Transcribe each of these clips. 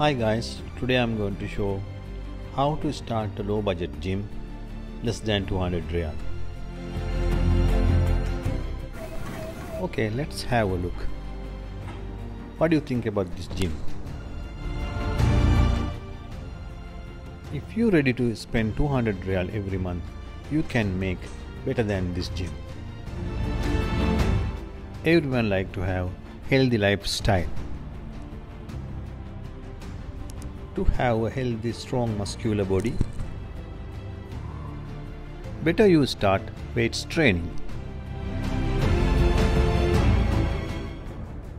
Hi guys, today I'm going to show how to start a low budget gym less than 200 real. Okay, let's have a look. What do you think about this gym? If you're ready to spend 200 real every month, you can make better than this gym. Everyone like to have healthy lifestyle. To have a healthy strong muscular body, better you start weights training.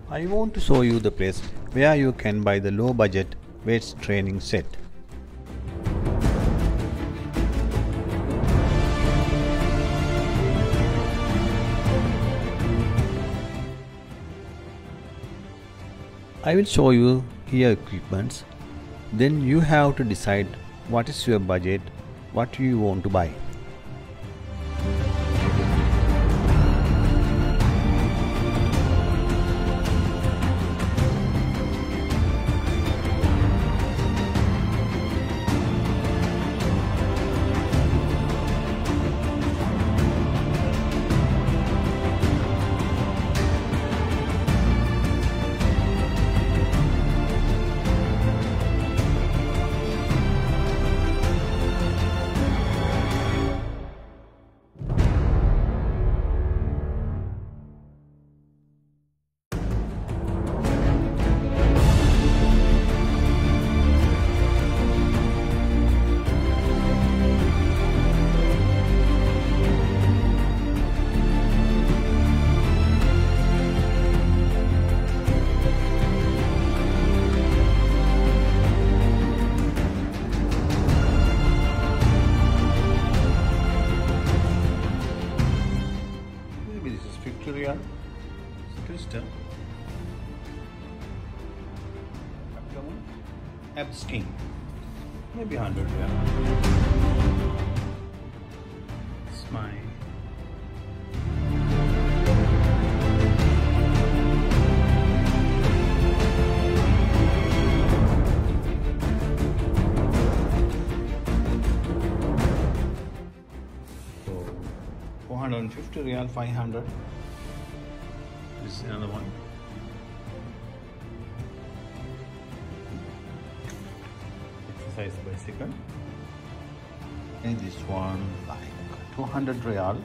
I want to show you the place where you can buy the low budget weights training set. I will show you here equipments then you have to decide what is your budget what you want to buy Abs king. Maybe 100 yeah. Smile. So 450 real 500 this is another one exercise bicycle and this one like 200 real.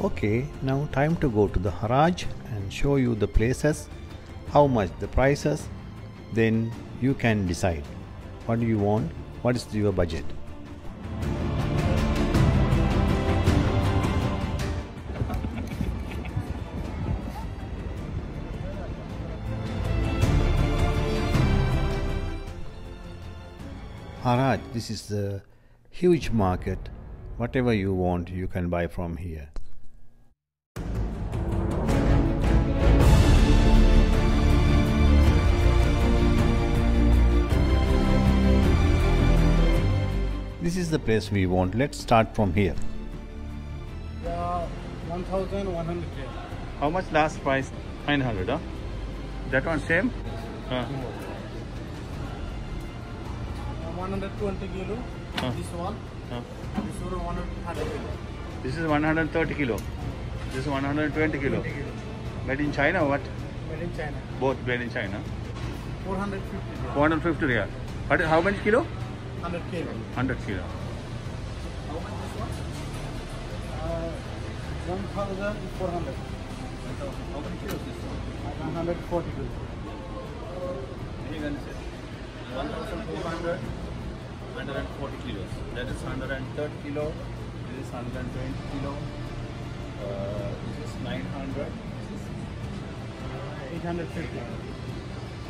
Okay now time to go to the haraj and show you the places how much the prices then you can decide. What do you want? What is your budget Haraj, this is the huge market. Whatever you want, you can buy from here. This is the place we want. Let's start from here. Yeah, 1100. How much last price? 900, huh? That one same? Uh, Uh, 120 kilo. Huh. This one. uh. This one 130 kilo. This is 130 kilo. This is 120 kilo. kilo. Made in China or what? Made in China. Both made in China. 450 real. 450 real. But how much kilo? 100 kilo. 100 kilo. How much this one? Uh, 1400. How many kilos this one? 140 kilo. 1,400, 140 kilos. That is 130 kilo. This is 120 kilo. Uh, this is 900. This is, 850.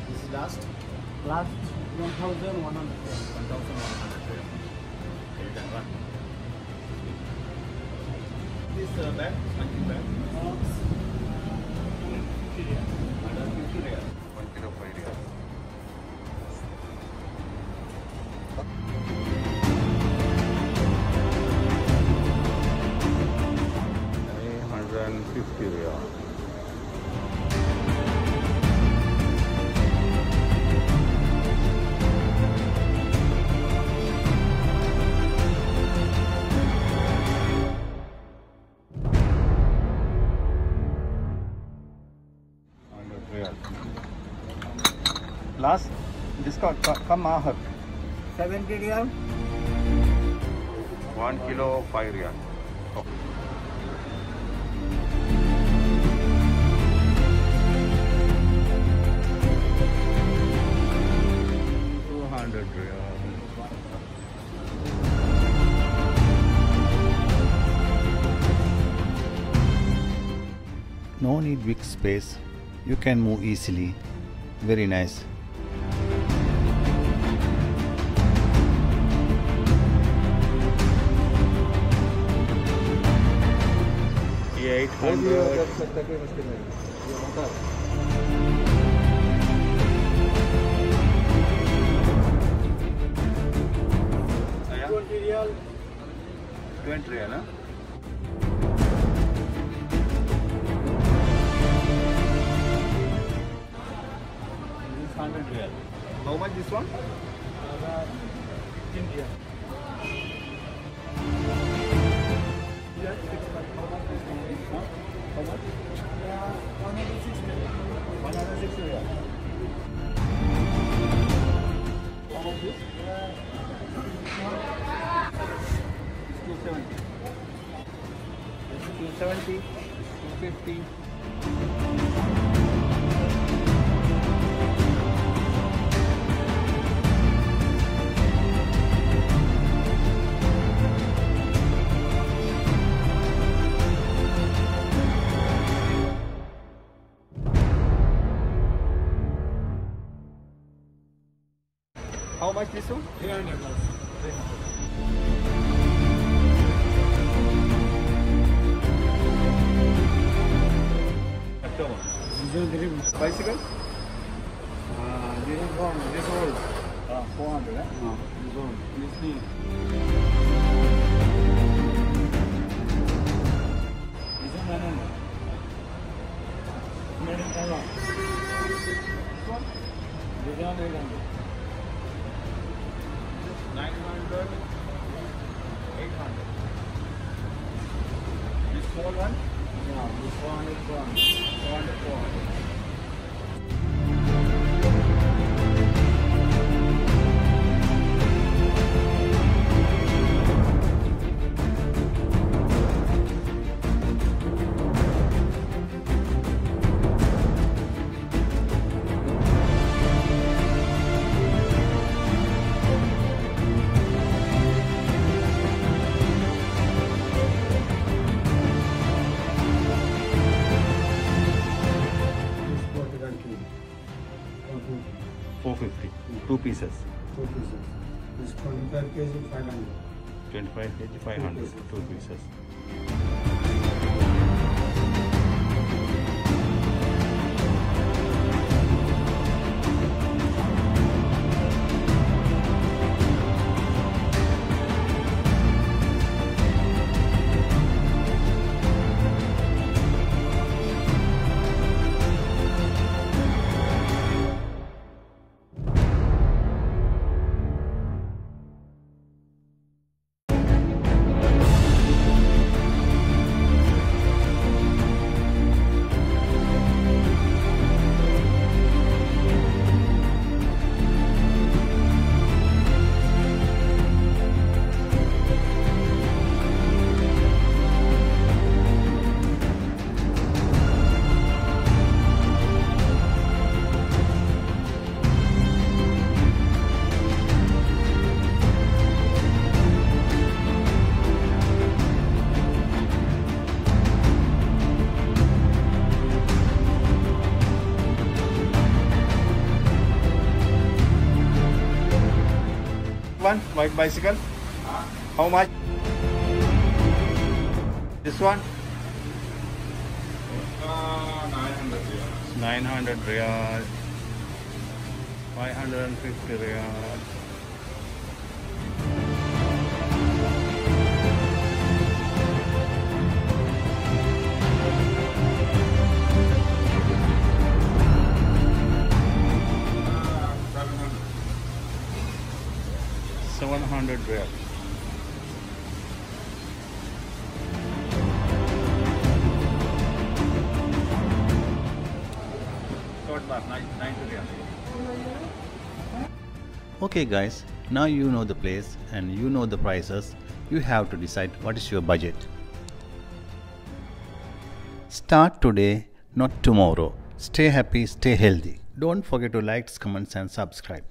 this is last Last 1100 real. 1,100. Okay, that one. This uh, bag, punching bag. 150 real. 150 real. 1 kilo 5 real. Last discount. co- Come mahak. 70 riyal. One kilo, five riyal. Oh. Two hundred riyal. No need big space. You can move easily. Very nice. Eight hundred. 20 riyal. Twenty riyal, huh? This is 100 riyal. How much this one? Uh, 15 270, 250. How much this one? 300 plus. 300. October. This is very much. Bicycle? Uh, this is one, this old. Uh, 400, eh? No, this old. This new. This is Manon. Made in Taiwan. This one? This one 800. 900, 800. This small one? Yeah, this one is one. 400, 400. Two pieces. Two pieces. This 25 kg 500. 25 kg, 500. pieces. Two pieces. One white bicycle. How much? This one? Uh, 900 riyal. 900 riyal. 550 riyal. Short bar, 90 riyal. Okay, guys, now you know the place and you know the prices. You have to decide what is your budget. Start today, not tomorrow. Stay happy, stay healthy. Don't forget to like, comments, and subscribe.